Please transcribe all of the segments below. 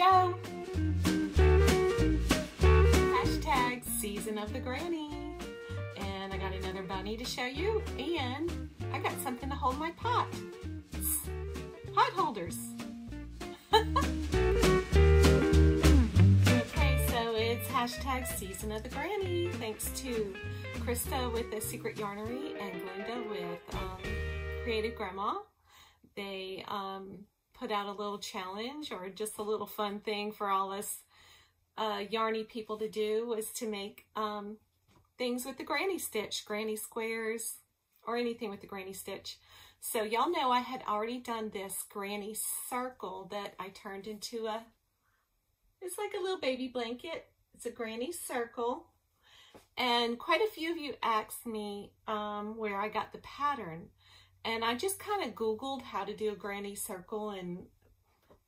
Jo. Hashtag season of the granny. And I got another bunny to show you. And I got something to hold my pot. Pot holders. okay, so it's hashtag season of the granny. Thanks to Christa with the Secret Yarnery and Glenda with um, Creative Grandma. They um, put out a little challenge or just a little fun thing for all us uh, yarny people to do was to make um, things with the granny stitch, granny squares, or anything with the granny stitch. So y'all know I had already done this granny circle that I turned into a, it's like a little baby blanket. It's a granny circle. And quite a few of you asked me um, where I got the pattern. And I just kind of Googled how to do a granny circle and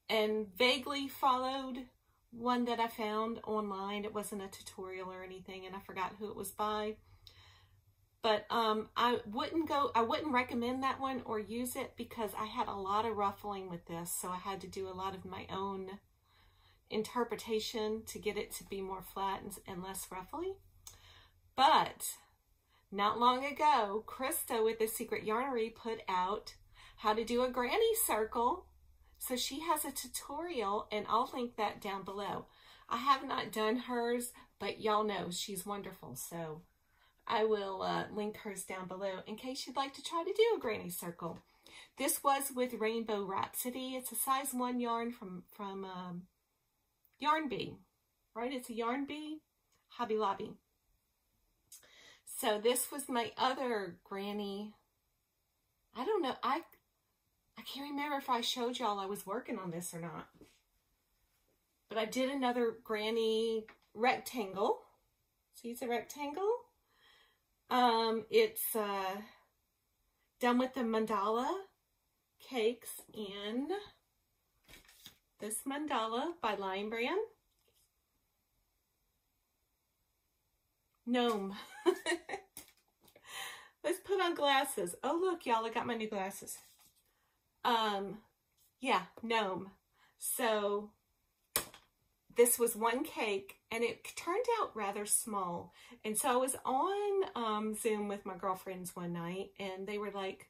and vaguely followed one that I found online. It wasn't a tutorial or anything, and I forgot who it was by. But um, I wouldn't go, I wouldn't recommend that one or use it because I had a lot of ruffling with this. So I had to do a lot of my own interpretation to get it to be more flat and, and less ruffly. But not long ago, Christa with the Secret Yarnery put out how to do a granny circle. So she has a tutorial and I'll link that down below. I have not done hers, but y'all know she's wonderful. So I will uh, link hers down below in case you'd like to try to do a granny circle. This was with Rainbow Rhapsody. It's a size one yarn from, from um, Yarn Bee, right? It's a Yarn Bee, Hobby Lobby. So this was my other granny. I don't know. I I can't remember if I showed y'all I was working on this or not. But I did another granny rectangle. See, it's a rectangle. Um, it's uh, done with the mandala cakes in this mandala by Lion Brand. Gnome. Let's put on glasses. Oh, look, y'all, I got my new glasses. Um, yeah, gnome. So this was one cake and it turned out rather small. And so I was on um, Zoom with my girlfriends one night and they were like,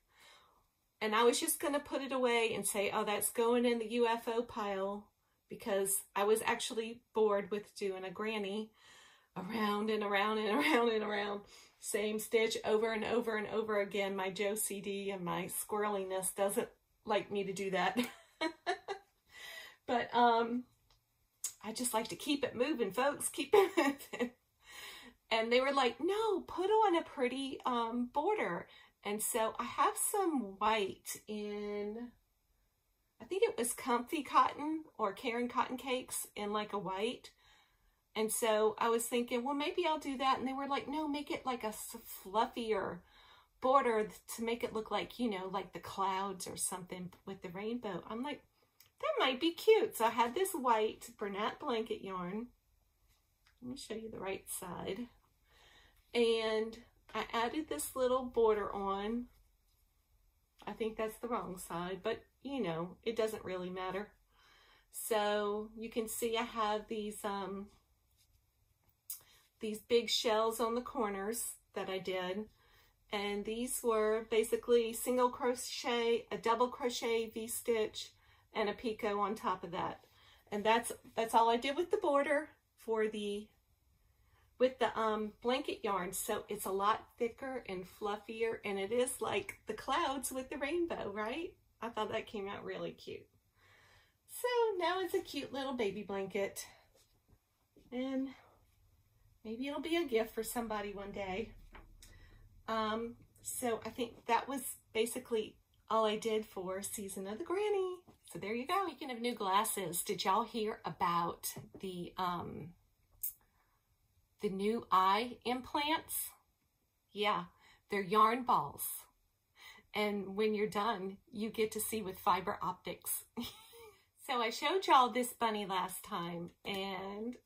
and I was just going to put it away and say, oh, that's going in the UFO pile because I was actually bored with doing a granny around and around and around and around. Same stitch over and over and over again. My Joe CD and my squirreliness doesn't like me to do that. but um, I just like to keep it moving, folks. Keep it moving. And they were like, no, put on a pretty um, border. And so I have some white in, I think it was Comfy Cotton or Caron Cotton Cakes in like a white. And so I was thinking, well, maybe I'll do that. And they were like, no, make it like a fluffier border to make it look like, you know, like the clouds or something with the rainbow. I'm like, that might be cute. So I had this white Bernat blanket yarn. Let me show you the right side. And I added this little border on. I think that's the wrong side, but you know, it doesn't really matter. So you can see I have these um, these big shells on the corners that I did. And these were basically single crochet, a double crochet V-stitch, and a picot on top of that. And that's that's all I did with the border for the with the um, blanket yarn. So it's a lot thicker and fluffier, and it is like the clouds with the rainbow, right? I thought that came out really cute. So now it's a cute little baby blanket. And maybe it'll be a gift for somebody one day. Um, so I think that was basically all I did for Season of the Granny. So there you go. Speaking of new glasses, did y'all hear about the um, the new eye implants? Yeah, they're yarn balls. And when you're done, you get to see with fiber optics. so I showed y'all this bunny last time and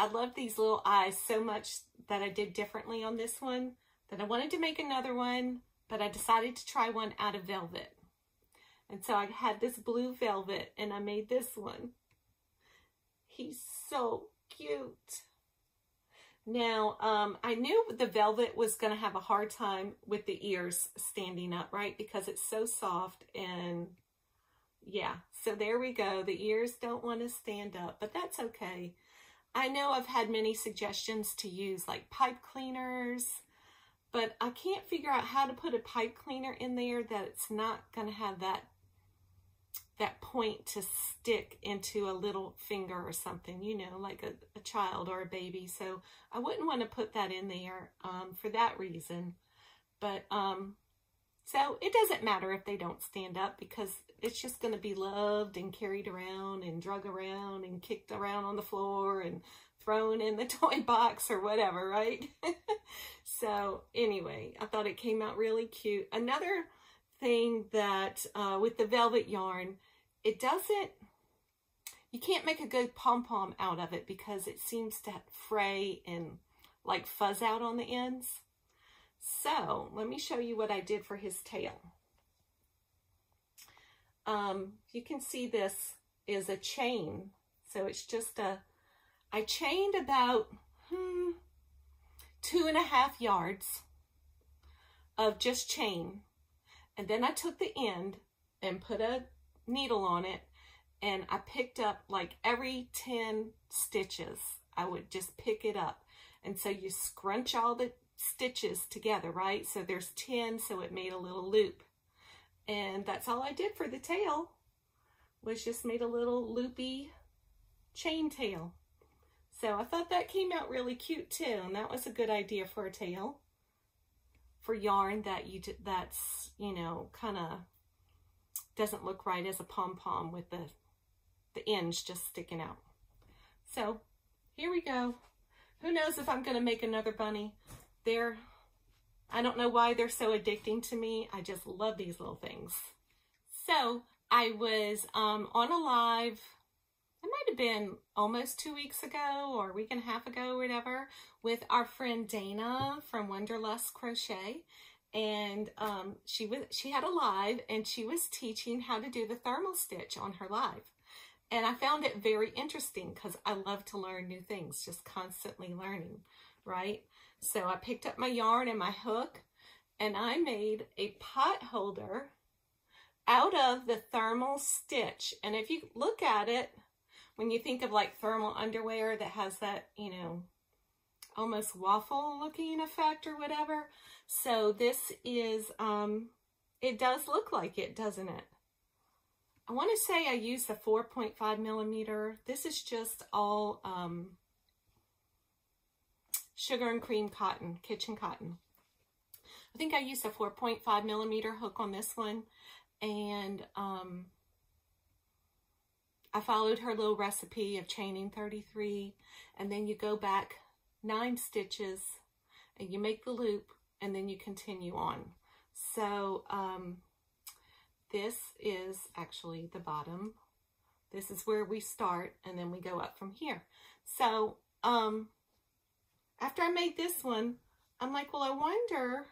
I love these little eyes so much that I did differently on this one that I wanted to make another one, but I decided to try one out of velvet. And so I had this blue velvet and I made this one. He's so cute. Now, um, I knew the velvet was going to have a hard time with the ears standing up, right? Because it's so soft and yeah, so there we go. The ears don't want to stand up, but that's okay. I know I've had many suggestions to use like pipe cleaners, but I can't figure out how to put a pipe cleaner in there that it's not going to have that that point to stick into a little finger or something, you know, like a, a child or a baby. So I wouldn't want to put that in there um, for that reason. But um, so it doesn't matter if they don't stand up because it's just going to be loved and carried around and drug around and kicked around on the floor and thrown in the toy box or whatever, right? so anyway, I thought it came out really cute. Another thing that uh, with the velvet yarn, it doesn't, you can't make a good pom-pom out of it because it seems to fray and like fuzz out on the ends. So let me show you what I did for his tail. Um, you can see this is a chain. So it's just a, I chained about hmm, two and a half yards of just chain. And then I took the end and put a needle on it and I picked up like every 10 stitches. I would just pick it up. And so you scrunch all the stitches together, right? So there's 10, so it made a little loop. And that's all I did for the tail, was just made a little loopy chain tail. So I thought that came out really cute too, and that was a good idea for a tail. For yarn that you that's, you know, kind of doesn't look right as a pom-pom with the, the ends just sticking out. So here we go. Who knows if I'm going to make another bunny. They're, I don't know why they're so addicting to me. I just love these little things. So I was um, on a live, it might have been almost two weeks ago or a week and a half ago, whatever, with our friend Dana from Wanderlust Crochet and um, she was she had a live and she was teaching how to do the thermal stitch on her live. And I found it very interesting because I love to learn new things, just constantly learning, right? So I picked up my yarn and my hook and I made a pot holder out of the thermal stitch. And if you look at it, when you think of like thermal underwear that has that, you know, almost waffle looking effect or whatever, so this is, um, it does look like it, doesn't it? I want to say I used a 4.5 millimeter. This is just all um, sugar and cream cotton, kitchen cotton. I think I used a 4.5 millimeter hook on this one. And um, I followed her little recipe of chaining 33. And then you go back nine stitches and you make the loop and then you continue on. So um, this is actually the bottom. This is where we start and then we go up from here. So um, after I made this one, I'm like, well, I wonder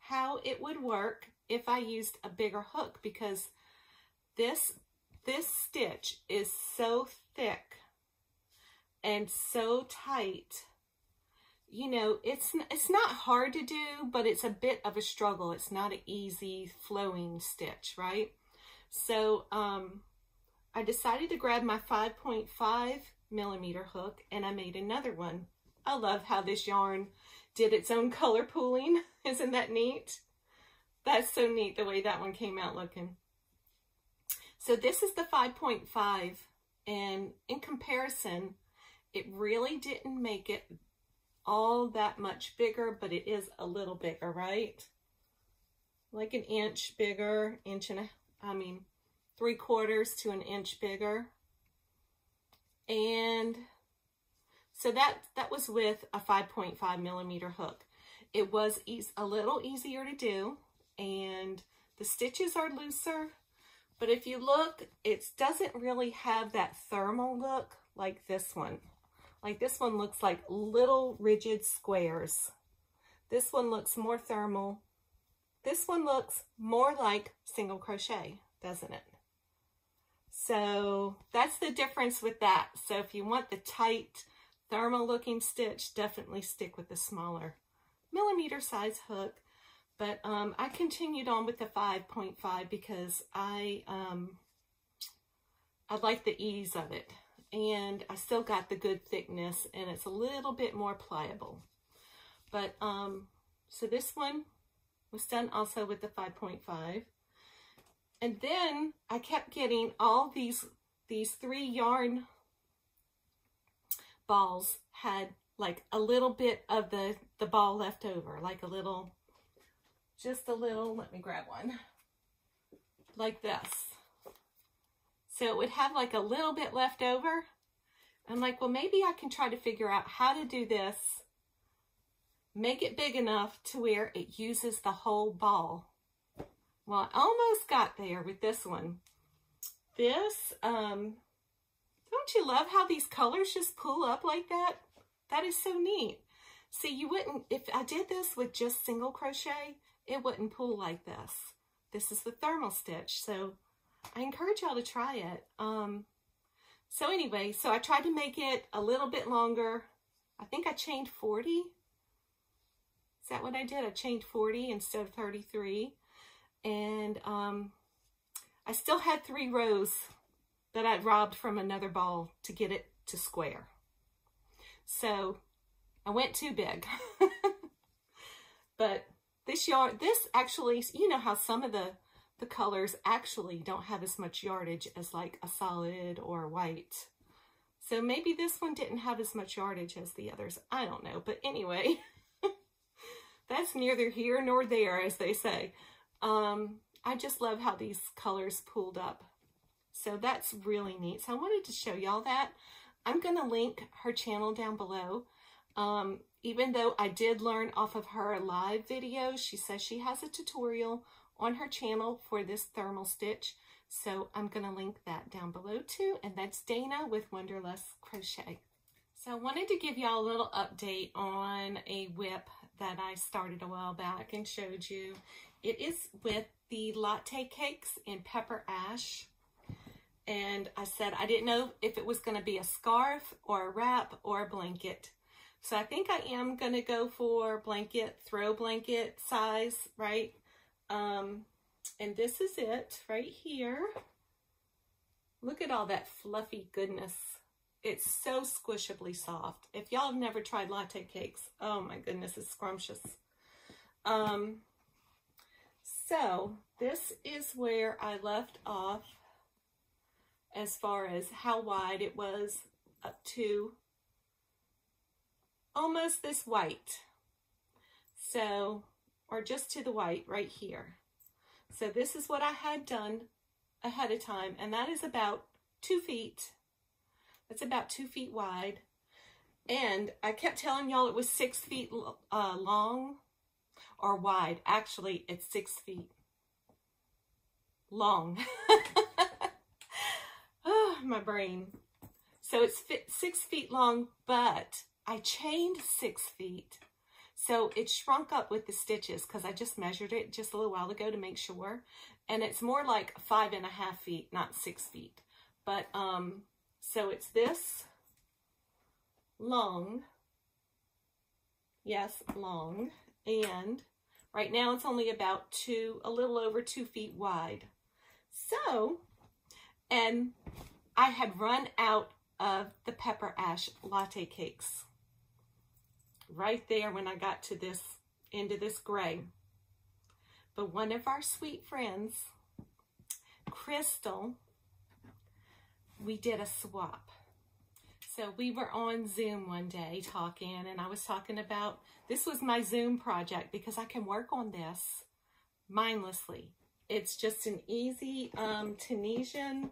how it would work if I used a bigger hook because this this stitch is so thick and so tight you know, it's it's not hard to do, but it's a bit of a struggle. It's not an easy flowing stitch, right? So um, I decided to grab my 5.5 millimeter hook and I made another one. I love how this yarn did its own color pooling. Isn't that neat? That's so neat the way that one came out looking. So this is the 5.5 and in comparison, it really didn't make it all that much bigger, but it is a little bigger, right? Like an inch bigger, inch and a, I mean, three quarters to an inch bigger. And so that, that was with a 5.5 millimeter hook. It was a little easier to do and the stitches are looser, but if you look, it doesn't really have that thermal look like this one. Like this one looks like little rigid squares. This one looks more thermal. This one looks more like single crochet, doesn't it? So that's the difference with that. So if you want the tight thermal looking stitch, definitely stick with the smaller millimeter size hook. But um, I continued on with the 5.5 because I, um, I like the ease of it. And I still got the good thickness and it's a little bit more pliable. But, um, so this one was done also with the 5.5. And then I kept getting all these, these three yarn balls had like a little bit of the, the ball left over, like a little, just a little, let me grab one, like this. So it would have like a little bit left over. I'm like, well, maybe I can try to figure out how to do this, make it big enough to where it uses the whole ball. Well, I almost got there with this one. This, um, don't you love how these colors just pull up like that? That is so neat. See, you wouldn't, if I did this with just single crochet, it wouldn't pull like this. This is the thermal stitch, so I encourage y'all to try it. Um, so anyway, so I tried to make it a little bit longer. I think I chained 40. Is that what I did? I chained 40 instead of 33 and um, I still had three rows that I'd robbed from another ball to get it to square. So I went too big. but this yard, this actually, you know how some of the, the colors actually don't have as much yardage as like a solid or white. So maybe this one didn't have as much yardage as the others. I don't know. But anyway, that's neither here nor there, as they say. Um, I just love how these colors pulled up. So that's really neat. So I wanted to show y'all that. I'm going to link her channel down below. Um, even though I did learn off of her live video, she says she has a tutorial on her channel for this thermal stitch. So I'm going to link that down below too. And that's Dana with Wanderlust Crochet. So I wanted to give y'all a little update on a whip that I started a while back and showed you. It is with the latte cakes in pepper ash. And I said I didn't know if it was going to be a scarf or a wrap or a blanket. So I think I am going to go for blanket, throw blanket size, right? Um, and this is it right here. Look at all that fluffy goodness. It's so squishably soft. If y'all have never tried latte cakes, oh my goodness, it's scrumptious. Um, so this is where I left off as far as how wide it was up to almost this white. So, or just to the white right here. So this is what I had done ahead of time, and that is about two feet. That's about two feet wide. And I kept telling y'all it was six feet uh, long, or wide. Actually, it's six feet long. my brain. So it's six feet long, but I chained six feet. So it shrunk up with the stitches because I just measured it just a little while ago to make sure. And it's more like five and a half feet, not six feet. But, um, so it's this long. Yes, long. And right now it's only about two, a little over two feet wide. So, and I had run out of the pepper ash latte cakes right there when I got to this, end of this gray. But one of our sweet friends, Crystal, we did a swap. So we were on Zoom one day talking, and I was talking about, this was my Zoom project because I can work on this mindlessly. It's just an easy um, Tunisian,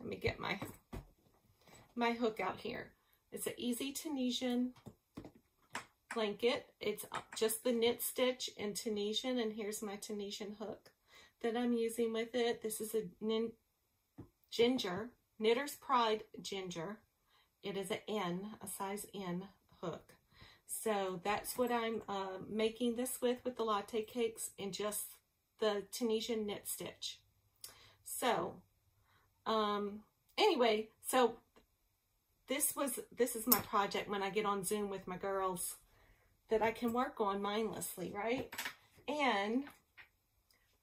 let me get my, my hook out here. It's an easy Tunisian blanket. It's just the knit stitch in Tunisian, and here's my Tunisian hook that I'm using with it. This is a ginger, Knitter's Pride ginger. It is an N, a size N hook. So that's what I'm uh, making this with, with the latte cakes and just the Tunisian knit stitch. So, um, anyway, so this was, this is my project when I get on Zoom with my girls that I can work on mindlessly, right? And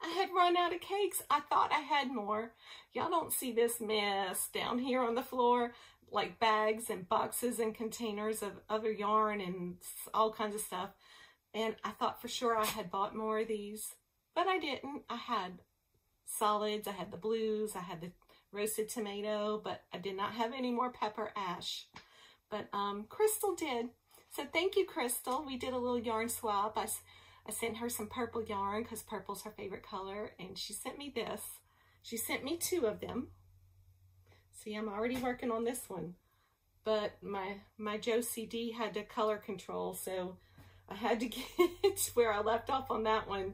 I had run out of cakes. I thought I had more. Y'all don't see this mess down here on the floor, like bags and boxes and containers of other yarn and all kinds of stuff. And I thought for sure I had bought more of these, but I didn't. I had solids, I had the blues, I had the roasted tomato, but I did not have any more pepper ash. But um, Crystal did. So thank you, Crystal. We did a little yarn swap. I, I sent her some purple yarn because purple's her favorite color. And she sent me this. She sent me two of them. See, I'm already working on this one. But my, my Josie D had to color control, so I had to get where I left off on that one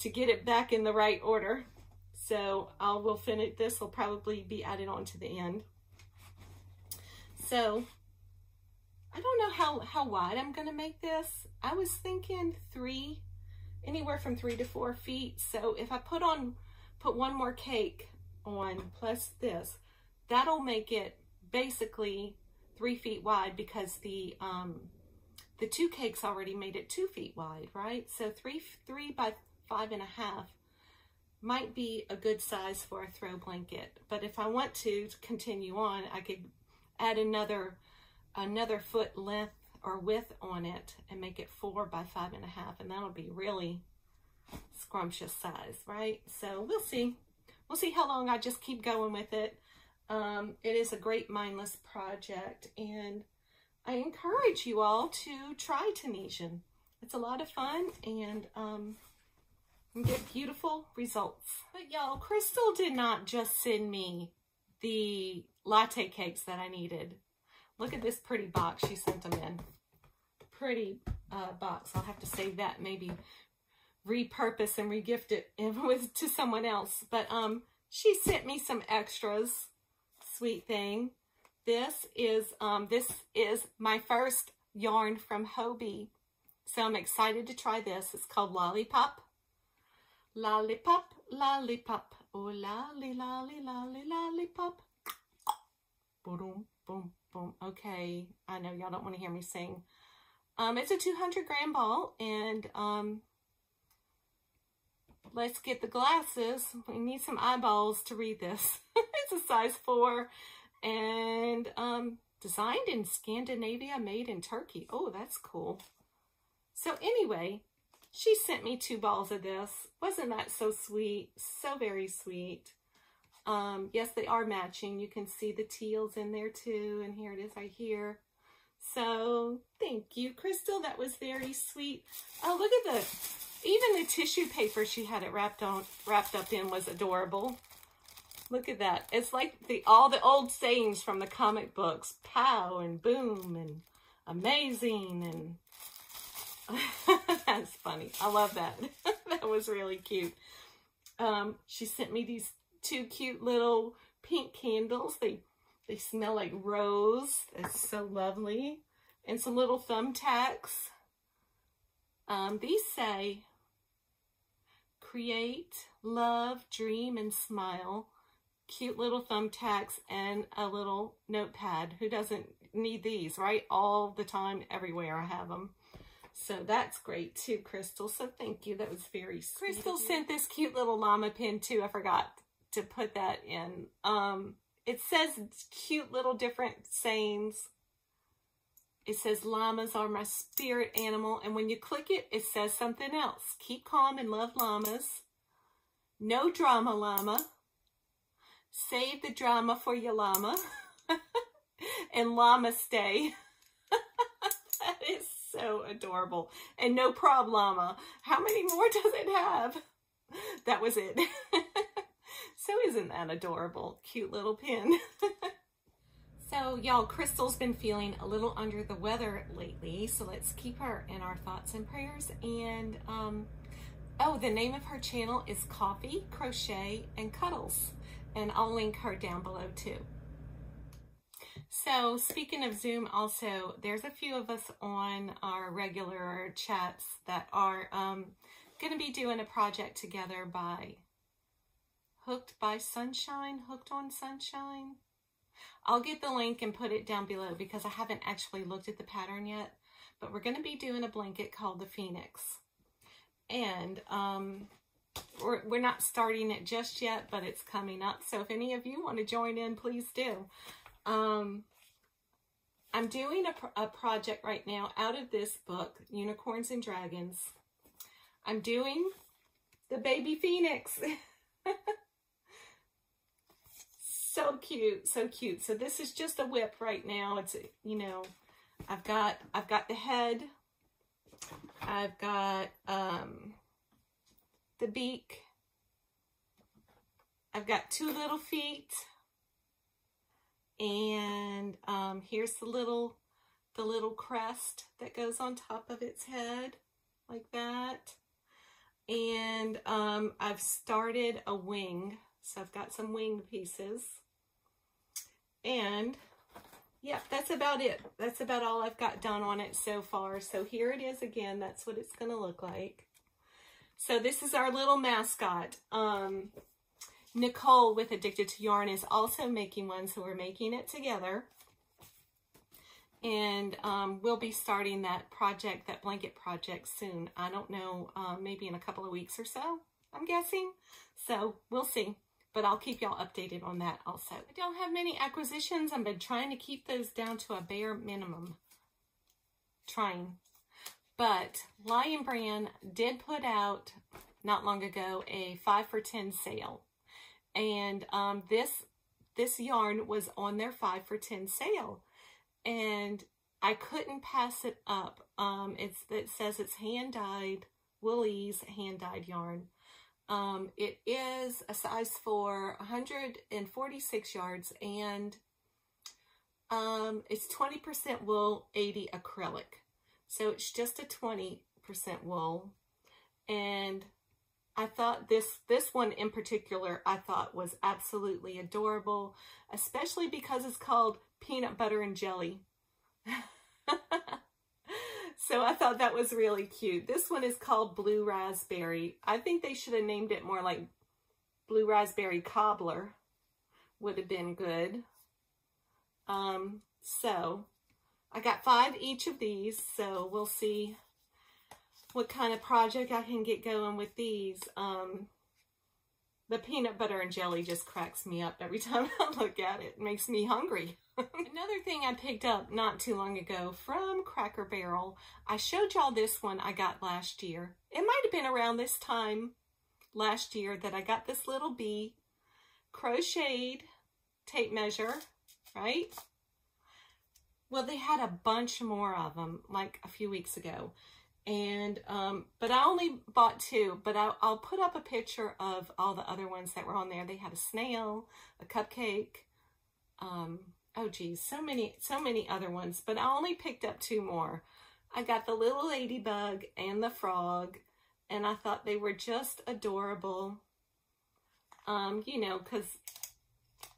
to get it back in the right order. So I will finish, this will probably be added on to the end. So I don't know how, how wide I'm to make this. I was thinking three, anywhere from three to four feet. So if I put on, put one more cake on plus this, that'll make it basically three feet wide because the, um, the two cakes already made it two feet wide, right? So three, three by five and a half might be a good size for a throw blanket. But if I want to continue on, I could add another another foot length or width on it and make it four by five and a half and that'll be really scrumptious size right? So we'll see. We'll see how long I just keep going with it. Um, it is a great mindless project and I encourage you all to try Tunisian. It's a lot of fun and um, get beautiful results but y'all Crystal did not just send me the latte cakes that I needed Look at this pretty box she sent them in. Pretty uh, box. I'll have to save that. Maybe repurpose and regift it with to someone else. But um, she sent me some extras. Sweet thing. This is um, this is my first yarn from Hobbii. So I'm excited to try this. It's called Lollipop. Lollipop, lollipop. Oh, lolly, lolly, lolly, lollipop. Boom, boom, boom. Okay, I know y'all don't want to hear me sing. Um, it's a 200 gram ball, and um, let's get the glasses. We need some eyeballs to read this. it's a size 4, and um, designed in Scandinavia, made in Turkey. Oh, that's cool. So anyway, she sent me two balls of this. Wasn't that so sweet? So very sweet. Um, yes, they are matching. You can see the teals in there too. And here it is right here. So thank you, Crystal. That was very sweet. Oh, look at the, even the tissue paper she had it wrapped on, wrapped up in was adorable. Look at that. It's like the all the old sayings from the comic books. Pow and boom and amazing and that's funny. I love that. that was really cute. Um, she sent me these two cute little pink candles. They they smell like rose. It's so lovely. And some little thumbtacks. Um, these say, create, love, dream, and smile. Cute little thumbtacks and a little notepad. Who doesn't need these, right? All the time, everywhere I have them. So that's great too, Crystal. So thank you. That was very sweet. Crystal sent this cute little llama pin too. I forgot to put that in. Um, it says cute little different sayings. It says llamas are my spirit animal. And when you click it, it says something else. Keep calm and love llamas. No drama llama. Save the drama for your llama. and llama stay. so adorable. And no problem. How many more does it have? That was it. So isn't that adorable? Cute little pin. so y'all, Crystal's been feeling a little under the weather lately. So let's keep her in our thoughts and prayers. And, um, oh, the name of her channel is Coffee, Crochet, and Cuddles. And I'll link her down below too. So speaking of Zoom also, there's a few of us on our regular chats that are um, going to be doing a project together by Hooked by Sunshine, Hooked on Sunshine. I'll get the link and put it down below because I haven't actually looked at the pattern yet. But we're going to be doing a blanket called the Phoenix. And um, we're, we're not starting it just yet, but it's coming up. So if any of you want to join in, please do. Um, I'm doing a, a project right now out of this book, Unicorns and Dragons. I'm doing the baby phoenix. so cute, so cute. So this is just a whip right now. It's, you know, I've got, I've got the head. I've got um, the beak. I've got two little feet. And um, here's the little, the little crest that goes on top of its head like that. And um, I've started a wing. So I've got some wing pieces. And yeah, that's about it. That's about all I've got done on it so far. So here it is again. That's what it's going to look like. So this is our little mascot. Um, Nicole with Addicted to Yarn is also making one, so we're making it together. And um, we'll be starting that project, that blanket project soon. I don't know, um, maybe in a couple of weeks or so, I'm guessing. So we'll see. But I'll keep y'all updated on that also. I don't have many acquisitions. I've been trying to keep those down to a bare minimum. Trying. But Lion Brand did put out, not long ago, a 5 for 10 sale. And um, this this yarn was on their 5 for 10 sale. And I couldn't pass it up. Um, it's It says it's hand-dyed, Wool-Ease hand-dyed yarn. Um, it is a size for 146 yards and um, it's 20% wool, 80 acrylic. So it's just a 20% wool. And I thought this, this one in particular, I thought was absolutely adorable, especially because it's called peanut butter and jelly. so I thought that was really cute. This one is called Blue Raspberry. I think they should have named it more like Blue Raspberry Cobbler. Would have been good. Um, so I got five each of these, so we'll see what kind of project I can get going with these. Um, the peanut butter and jelly just cracks me up every time I look at it. It makes me hungry. Another thing I picked up not too long ago from Cracker Barrel, I showed y'all this one I got last year. It might have been around this time last year that I got this little bee crocheted tape measure, right? Well, they had a bunch more of them like a few weeks ago and um, but I only bought two, but I'll, I'll, put up a picture of all the other ones that were on there. They had a snail, a cupcake, um, oh geez, so many, so many other ones, but I only picked up two more. I got the little ladybug and the frog, and I thought they were just adorable. Um, you know, because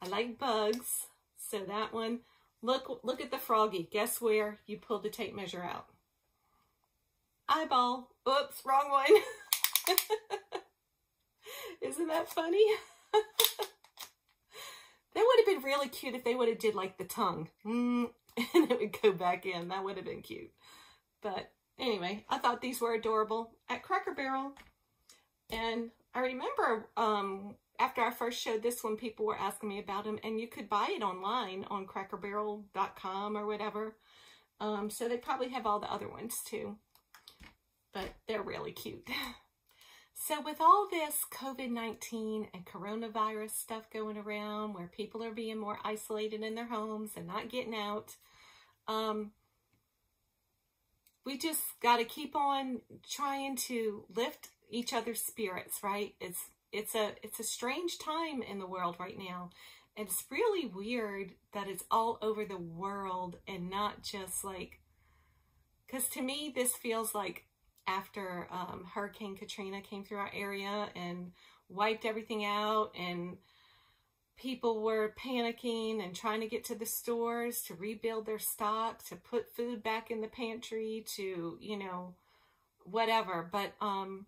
I like bugs, so that one, look, look at the froggy. Guess where you pulled the tape measure out? Eyeball. Oops, wrong one. Isn't that funny? that would have been really cute if they would have did like the tongue. Mm, and it would go back in. That would have been cute. But anyway, I thought these were adorable at Cracker Barrel. And I remember um, after I first showed this one, people were asking me about them. And you could buy it online on crackerbarrel.com or whatever. Um, so they probably have all the other ones too but they're really cute. So with all this COVID-19 and coronavirus stuff going around where people are being more isolated in their homes and not getting out, um, we just got to keep on trying to lift each other's spirits, right? It's it's a it's a strange time in the world right now. And it's really weird that it's all over the world and not just like because to me this feels like after um, Hurricane Katrina came through our area and wiped everything out and people were panicking and trying to get to the stores to rebuild their stock, to put food back in the pantry, to, you know, whatever. But um,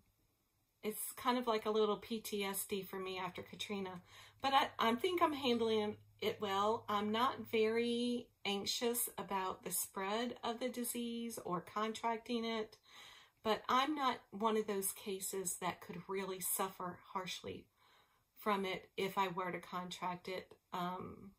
it's kind of like a little PTSD for me after Katrina. But I, I think I'm handling it well. I'm not very anxious about the spread of the disease or contracting it, but I'm not one of those cases that could really suffer harshly from it if I were to contract it. Um,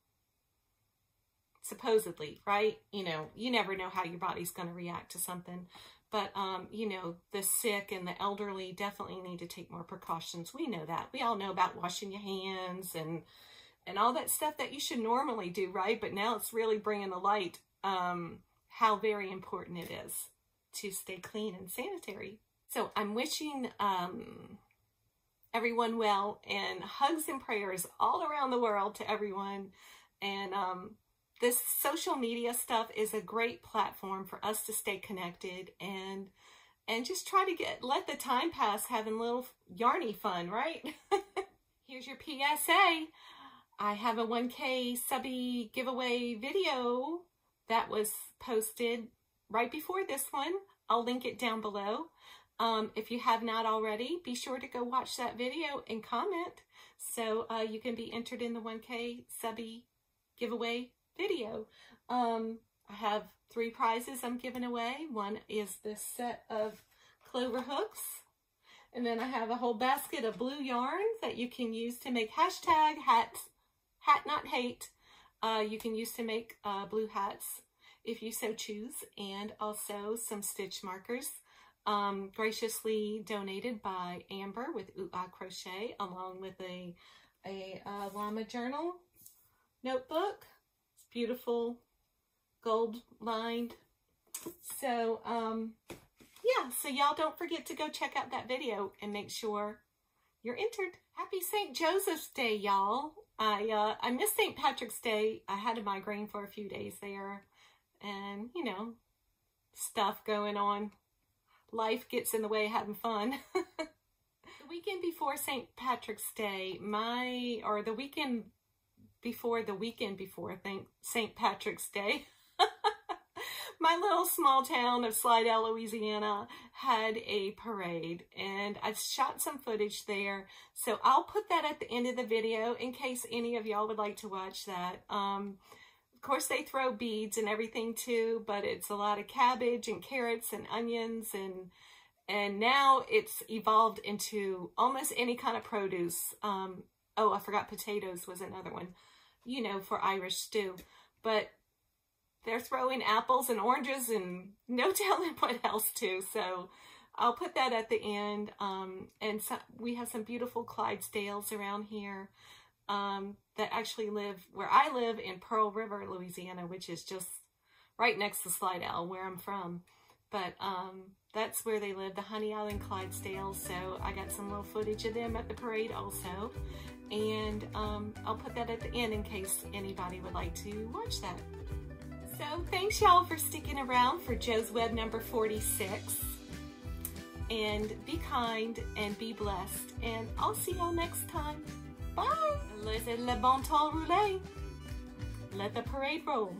supposedly, right? You know, you never know how your body's going to react to something. But, um, you know, the sick and the elderly definitely need to take more precautions. We know that. We all know about washing your hands and and all that stuff that you should normally do, right? But now it's really bringing to light um, how very important it is to stay clean and sanitary. So I'm wishing um, everyone well and hugs and prayers all around the world to everyone. And um, this social media stuff is a great platform for us to stay connected and and just try to get let the time pass having a little yarny fun, right? Here's your PSA. I have a 1K subby giveaway video that was posted right before this one. I'll link it down below. Um, if you have not already, be sure to go watch that video and comment so uh, you can be entered in the 1K subby giveaway video. Um, I have three prizes I'm giving away. One is this set of clover hooks. And then I have a whole basket of blue yarn that you can use to make hashtag hats, hat not hate. Uh, you can use to make uh, blue hats if you so choose. And also some stitch markers um, graciously donated by Amber with Ooh Ah Crochet along with a, a llama journal notebook It's beautiful gold lined. So, um, yeah, so y'all don't forget to go check out that video and make sure you're entered. Happy St. Joseph's Day, y'all. I, uh, I missed St. Patrick's Day. I had a migraine for a few days there and, you know, stuff going on. Life gets in the way having fun. the weekend before St. Patrick's Day, my, or the weekend before the weekend before think St. Patrick's Day. My little small town of Slidell, Louisiana had a parade and I shot some footage there. So I'll put that at the end of the video in case any of y'all would like to watch that. Um, course, they throw beads and everything too, but it's a lot of cabbage and carrots and onions and and now it's evolved into almost any kind of produce. Um, oh, I forgot potatoes was another one you know, for Irish stew. But they're throwing apples and oranges and no telling what else too. So I'll put that at the end. Um, and so we have some beautiful Clydesdales around here um, that actually live where I live in Pearl River, Louisiana, which is just right next to Slidell, where I'm from. But um, that's where they live, the Honey Island Clydesdales. So I got some little footage of them at the parade also and um, I'll put that at the end in case anybody would like to watch that. So thanks y'all for sticking around for Jo's Web number 46. And be kind and be blessed. And I'll see y'all next time. Bye! Laissez le bon temps rouler. Let the parade roll.